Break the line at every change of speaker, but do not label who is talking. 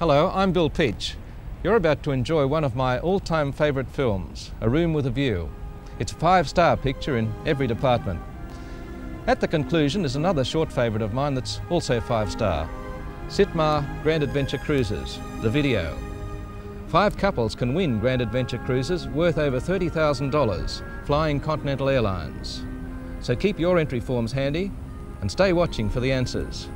Hello, I'm Bill Peach. You're about to enjoy one of my all-time favourite films, A Room with a View. It's a five-star picture in every department. At the conclusion is another short favourite of mine that's also five-star. Sitmar Grand Adventure Cruises, the video. Five couples can win Grand Adventure Cruises worth over $30,000 flying Continental Airlines. So keep your entry forms handy and stay watching for the answers.